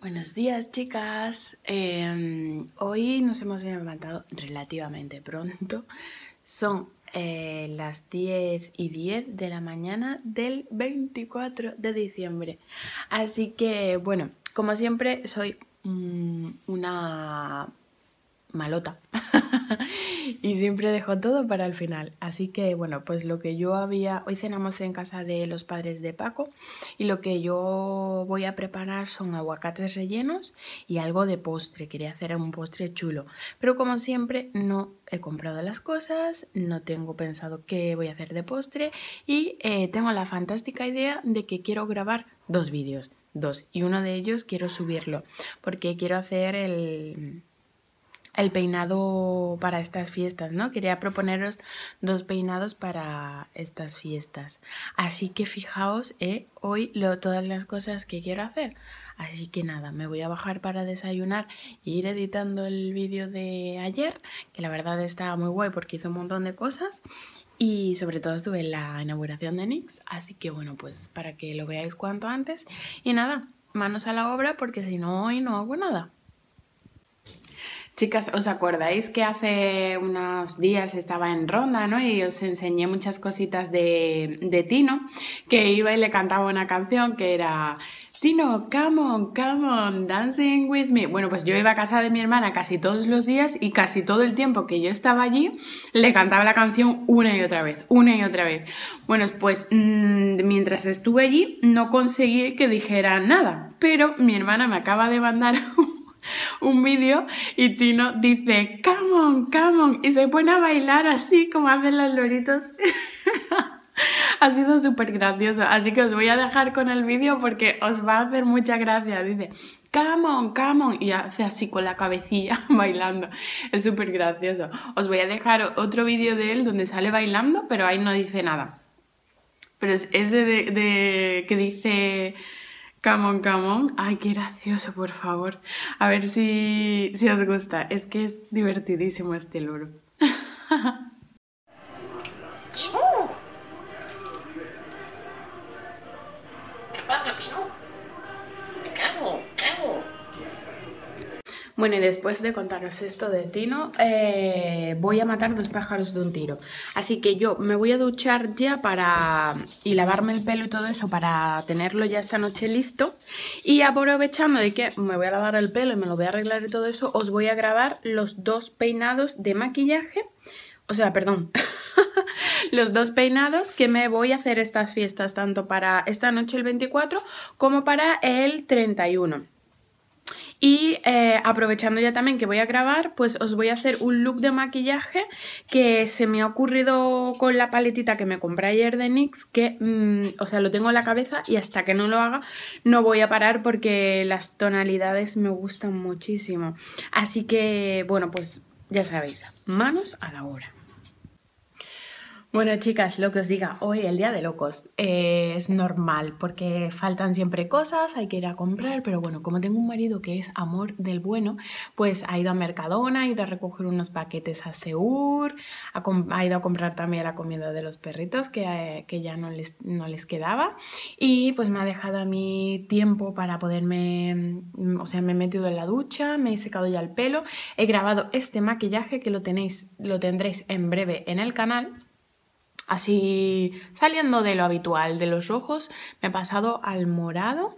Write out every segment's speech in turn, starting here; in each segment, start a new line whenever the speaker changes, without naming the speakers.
Buenos días chicas, Em, hoy nos hemos levantado relativamente pronto, son eh, las 10 y 10 de la mañana del 24 de diciembre, así que bueno, como siempre soy mm, una malota y siempre dejo todo para el final. Así que bueno, pues lo que yo había, hoy cenamos en casa de los padres de Paco y lo que yo voy a preparar son aguacates rellenos y algo de postre. Quería hacer un postre chulo, pero como siempre no he comprado las cosas, no tengo pensado qué voy a hacer de postre y eh, tengo la fantástica idea de que quiero grabar dos vídeos. Dos, y uno de ellos quiero subirlo porque quiero hacer el, el peinado para estas fiestas, ¿no? Quería proponeros dos peinados para estas fiestas. Así que fijaos, ¿eh? hoy lo, todas las cosas que quiero hacer. Así que nada, me voy a bajar para desayunar e ir editando el vídeo de ayer, que la verdad está muy guay porque hizo un montón de cosas. Y sobre todo estuve en la inauguración de Nix, así que bueno, pues para que lo veáis cuanto antes. Y nada, manos a la obra porque si no hoy no hago nada. Chicas, ¿os acordáis que hace unos días estaba en Ronda, ¿no? Y os enseñé muchas cositas de, Tino, que iba y le cantaba una canción que era Tino, come on, come on, dancing with me. Bueno, pues yo iba a casa de mi hermana casi todos los días y casi todo el tiempo que yo estaba allí le cantaba la canción una y otra vez, una y otra vez. Bueno, pues mmm, mientras estuve allí no conseguí que dijera nada, pero mi hermana me acaba de mandar un vídeo y Tino dice, come on, come on, y se pone a bailar así como hacen los loritos. ha sido súper gracioso, así que os voy a dejar con el vídeo porque os va a hacer mucha gracia. Dice, come on, come on, y hace así con la cabecilla bailando. Es súper gracioso. Os voy a dejar otro vídeo de él donde sale bailando, pero ahí no dice nada. Pero es ese de, de que dice Come on, come on. Ay, qué gracioso, por favor. A ver si, si os gusta. Es que es divertidísimo este loro. Bueno, y después de contaros esto de Tino, eh, voy a matar dos pájaros de un tiro. Así que yo me voy a duchar ya para... y lavarme el pelo y todo eso para tenerlo ya esta noche listo. Y aprovechando de que me voy a lavar el pelo y me lo voy a arreglar y todo eso, os voy a grabar los dos peinados de maquillaje. O sea, perdón, los dos peinados que me voy a hacer estas fiestas, tanto para esta noche el 24 como para el 31. Y eh, aprovechando ya también que voy a grabar, pues os voy a hacer un look de maquillaje que se me ha ocurrido con la paletita que me compré ayer de NYX, que, mmm, o sea, lo tengo en la cabeza y hasta que no lo haga no voy a parar porque las tonalidades me gustan muchísimo. Así que, bueno, pues ya sabéis, manos a la obra. Bueno, chicas, lo que os diga, hoy el día de locos eh, es normal porque faltan siempre cosas, hay que ir a comprar, pero bueno, como tengo un marido que es amor del bueno, pues ha ido a Mercadona, ha ido a recoger unos paquetes a Seur, ha, ido a comprar también la comida de los perritos que, eh, que ya no les, no les quedaba y pues me ha dejado a mí tiempo para poderme, mm, o sea, me he metido en la ducha, me he secado ya el pelo, he grabado este maquillaje que lo tenéis, lo tendréis en breve en el canal así saliendo de lo habitual, de los rojos, me he pasado al morado.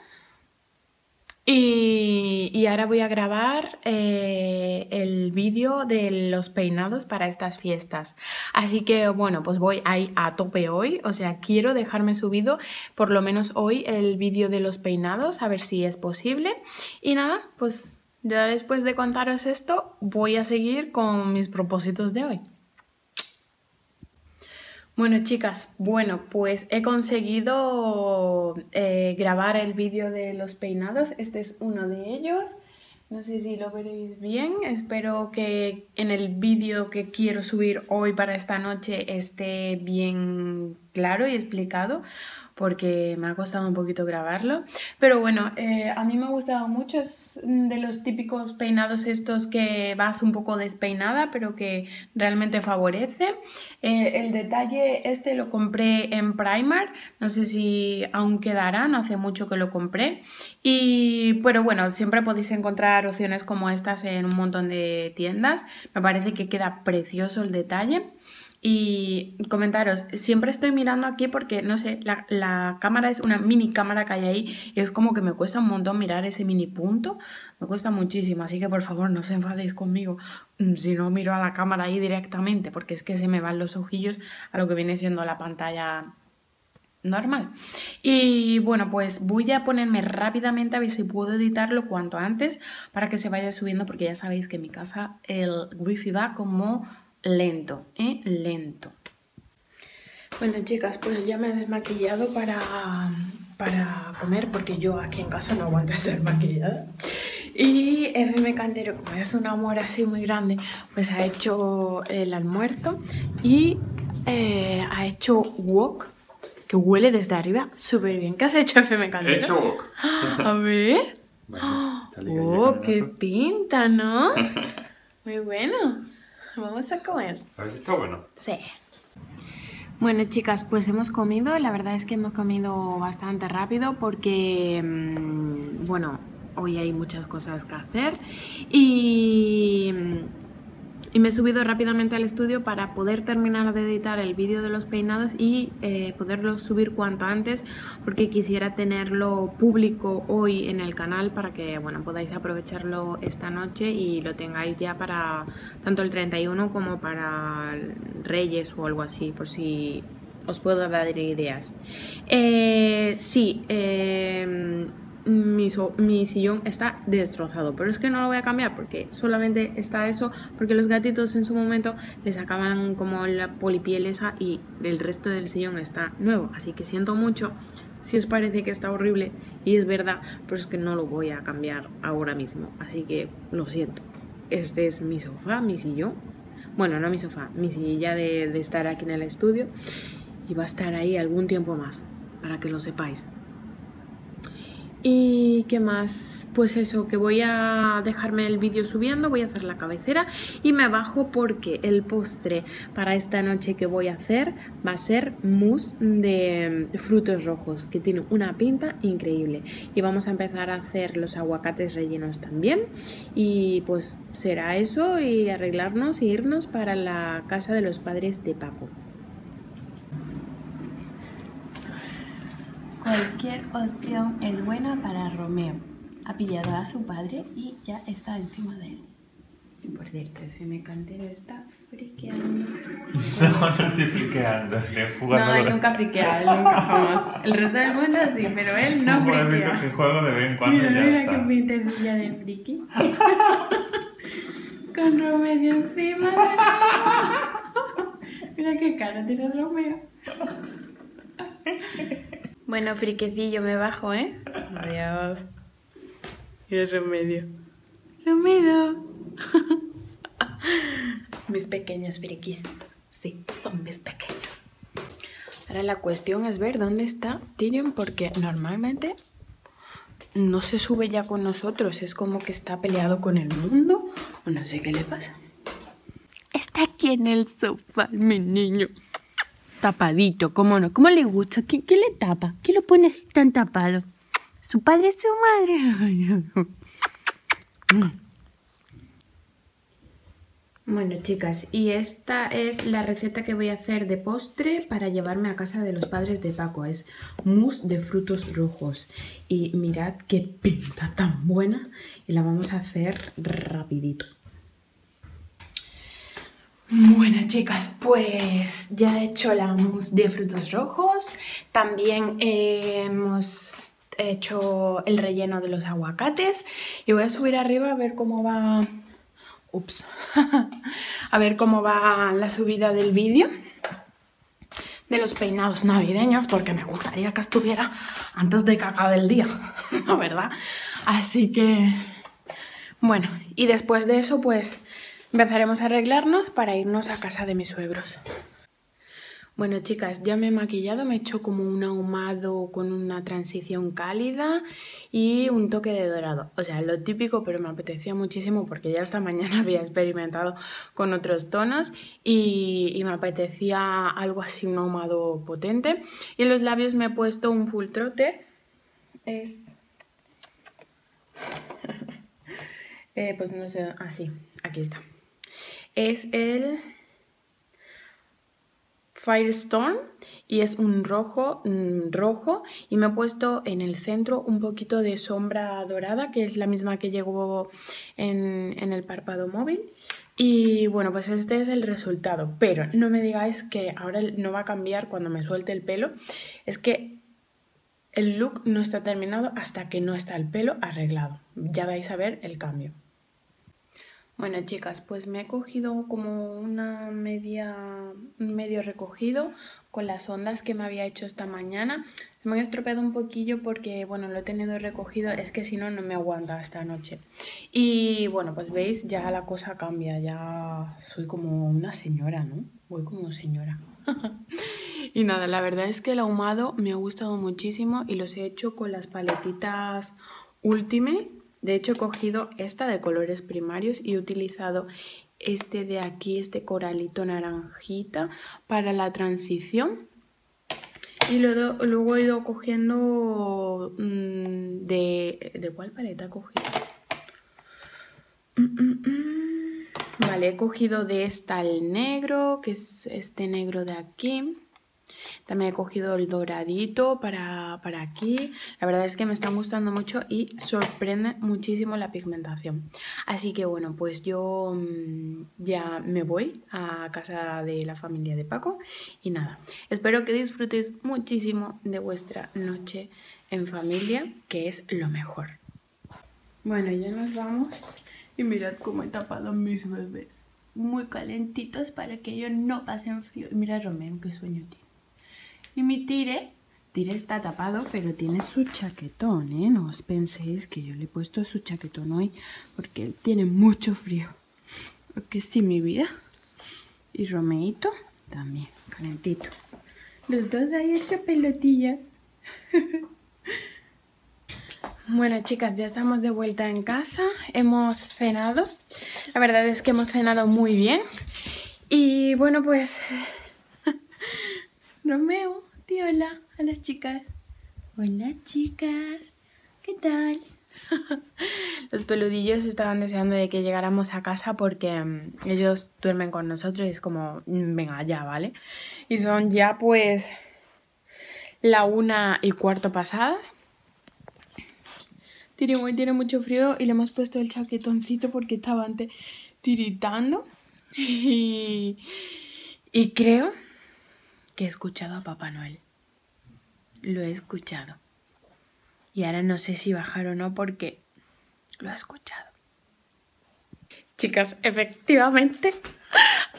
Y, ahora voy a grabar eh, el vídeo de los peinados para estas fiestas. Así que bueno, pues voy ahí a tope hoy. O sea, quiero dejarme subido por lo menos hoy el vídeo de los peinados, a ver si es posible. Y nada, pues ya después de contaros esto, voy a seguir con mis propósitos de hoy. Bueno chicas, bueno pues he conseguido eh, grabar el vídeo de los peinados, este es uno de ellos, no sé si lo veréis bien, espero que en el vídeo que quiero subir hoy para esta noche esté bien claro y explicado porque me ha costado un poquito grabarlo. Pero bueno, eh, a mí me ha gustado mucho, es de los típicos peinados estos que vas un poco despeinada, pero que realmente favorece. Eh, el detalle este lo compré en Primark, no sé si aún quedará, no hace mucho que lo compré. Y, pero bueno, siempre podéis encontrar opciones como estas en un montón de tiendas. Me parece que queda precioso el detalle. Y comentaros, siempre estoy mirando aquí porque, no sé, la, cámara es una mini cámara que hay ahí y es como que me cuesta un montón mirar ese mini punto, me cuesta muchísimo, así que por favor no os enfadéis conmigo mm, si no miro a la cámara ahí directamente porque es que se me van los ojillos a lo que viene siendo la pantalla normal. Y bueno, pues voy a ponerme rápidamente a ver si puedo editarlo cuanto antes para que se vaya subiendo porque ya sabéis que en mi casa el wifi va como lento, ¿eh? Lento. Bueno, chicas, pues ya me he desmaquillado para, para comer porque yo aquí en casa no aguanto estar maquillada. Y FM Cantero, como es un amor así muy grande, pues ha hecho el almuerzo y eh, ha hecho wok, que huele desde arriba súper bien. ¿Qué has hecho, FM Cantero?
He hecho wok.
A ver. oh, qué pinta, ¿no? Muy bueno. Vamos a comer.
A ver si está bueno.
Sí. Bueno, chicas, pues hemos comido. La verdad es que hemos comido bastante rápido porque, mm, bueno, hoy hay muchas cosas que hacer. Y y me he subido rápidamente al estudio para poder terminar de editar el vídeo de los peinados y eh, poderlo subir cuanto antes porque quisiera tenerlo público hoy en el canal para que bueno podáis aprovecharlo esta noche y lo tengáis ya para tanto el 31 como para Reyes o algo así por si os puedo dar ideas. Eh, sí eh, mi, mi, sillón está destrozado, pero es que no lo voy a cambiar porque solamente está eso, porque los gatitos en su momento les sacaban como la polipiel esa y el resto del sillón está nuevo, así que siento mucho si os parece que está horrible y es verdad, pero es que no lo voy a cambiar ahora mismo, así que lo siento. Este es mi sofá, mi sillón, bueno, no mi sofá, mi silla de, de estar aquí en el estudio y va a estar ahí algún tiempo más, para que lo sepáis. Y qué más, pues eso, que voy a dejarme el vídeo subiendo, voy a hacer la cabecera y me bajo porque el postre para esta noche que voy a hacer va a ser mousse de frutos rojos, que tiene una pinta increíble. Y vamos a empezar a hacer los aguacates rellenos también. Y pues será eso y arreglarnos e irnos para la casa de los padres de Paco. Cualquier opción es buena para Romeo. Ha pillado a su padre y ya está encima de él. Y por cierto, FM Cantero está friqueando.
No, no estoy friqueando.
No, él nunca friquea, él nunca jamás. El resto del mundo sí, pero él no friquea.
que juego de vez en cuando
mira,
ya
mira
está.
qué pintecilla de friki. Con Romeo encima. mira qué cara tiene Romeo. Bueno, friquecillo, me bajo, ¿eh? Adiós. Y el remedio. Remedio. mis pequeños frikis. Sí, son mis pequeños. Ahora la cuestión es ver dónde está Tyrion porque normalmente no se sube ya con nosotros. Es como que está peleado con el mundo o no sé qué le pasa. Está aquí en el sofá, mi niño tapadito, ¿cómo no? ¿Cómo le gusta? ¿Qué, le tapa? ¿Qué lo pone así tan tapado? ¿Su padre su madre? Bueno, chicas, y esta es la receta que voy a hacer de postre para llevarme a casa de los padres de Paco. Es mousse de frutos rojos. Y mirad qué pinta tan buena. Y la vamos a hacer rapidito. Bueno chicas, pues ya he hecho la mousse de frutos rojos, también hemos hecho el relleno de los aguacates y voy a subir arriba a ver cómo va... Ups. a ver cómo va la subida del vídeo de los peinados navideños porque me gustaría que estuviera antes de caca del día, ¿no verdad? Así que... Bueno, y después de eso pues Empezaremos a arreglarnos para irnos a casa de mis suegros. Bueno, chicas, ya me he maquillado, me he hecho como un ahumado con una transición cálida y un toque de dorado. O sea, lo típico, pero me apetecía muchísimo porque ya esta mañana había experimentado con otros tonos y, me apetecía algo así, un ahumado potente. Y en los labios me he puesto un full trote. Es... Eh, pues no sé, así, aquí está. Es el Firestorm y es un rojo, rojo y me he puesto en el centro un poquito de sombra dorada que es la misma que llegó en, en el párpado móvil. Y bueno pues este es el resultado. Pero no me digáis que ahora no va a cambiar cuando me suelte el pelo. Es que el look no está terminado hasta que no está el pelo arreglado. Ya vais a ver el cambio bueno chicas, pues me he cogido como una media, medio recogido con las ondas que me había hecho esta mañana. Me ha estropeado un poquillo porque, bueno, lo he tenido recogido, es que si no, no me aguanta esta noche. Y bueno, pues veis, ya la cosa cambia, ya soy como una señora, ¿no? Voy como señora. y nada, la verdad es que el ahumado me ha gustado muchísimo y los he hecho con las paletitas Ultimate de hecho he cogido esta de colores primarios y he utilizado este de aquí, este coralito naranjita para la transición. Y luego, he ido cogiendo mm, de... ¿De cuál paleta he cogido? Mm, mm, vale, he cogido de esta el negro, que es este negro de aquí. También he cogido el doradito para, aquí. La verdad es que me están gustando mucho y sorprende muchísimo la pigmentación. Así que bueno, pues yo mm, ya me voy a casa de la familia de Paco. Y nada, espero que disfrutéis muchísimo de vuestra noche en familia, que es lo mejor. Bueno, ya nos vamos. Y mirad cómo he tapado a mis bebés. Muy calentitos para que ellos no pasen frío. Mira Romeo, qué sueño tiene. Y mi tire, tire está tapado, pero tiene su chaquetón, ¿eh? No os penséis que yo le he puesto su chaquetón hoy porque él tiene mucho frío. Porque sí, mi vida. Y Romeito también, calentito. Los dos ahí hecho pelotillas. Bueno chicas, ya estamos de vuelta en casa, hemos cenado, la verdad es que hemos cenado muy bien y bueno pues Romeo hola a las chicas. Hola chicas, ¿qué tal? Los peludillos estaban deseando de que llegáramos a casa porque mm, ellos duermen con nosotros y es como, mm, venga ya, ¿vale? Y son ya pues la una y cuarto pasadas. Tiene, tiene mucho frío y le hemos puesto el chaquetoncito porque estaba antes tiritando. Y, y creo que he escuchado a Papá Noel. Lo he escuchado. Y ahora no sé si bajar o no porque lo he escuchado. Chicas, efectivamente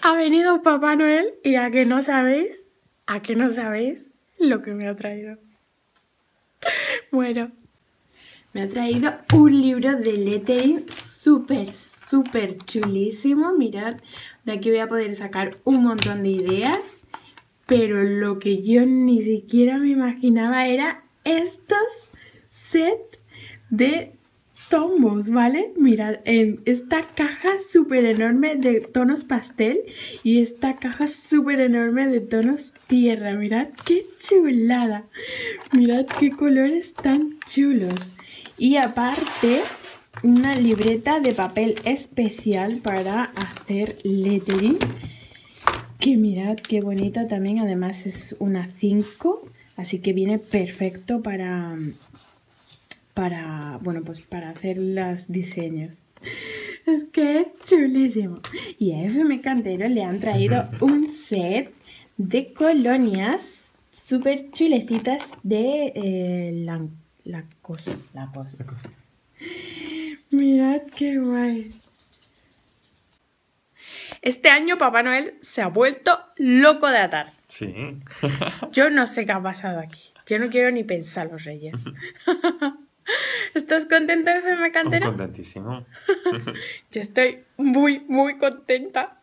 ha venido Papá Noel y a que no sabéis, a que no sabéis lo que me ha traído. Bueno, me ha traído un libro de lettering súper, súper chulísimo. Mirad, de aquí voy a poder sacar un montón de ideas pero lo que yo ni siquiera me imaginaba era estos set de tombos, ¿vale? Mirad, en esta caja súper enorme de tonos pastel y esta caja súper enorme de tonos tierra. Mirad qué chulada. Mirad qué colores tan chulos. Y aparte, una libreta de papel especial para hacer lettering que mirad qué bonita también, además es una 5, así que viene perfecto para, para, bueno, pues para hacer los diseños. Es que es chulísimo. Y a FM Cantero le han traído un set de colonias súper chulecitas de eh, la, la cosa. La cosa. Mirad qué guay. Este año Papá Noel se ha vuelto loco de atar.
Sí.
Yo no sé qué ha pasado aquí. Yo no quiero ni pensar los reyes. ¿Estás contenta, FM Cantera?
Contentísimo.
Yo estoy muy, muy contenta.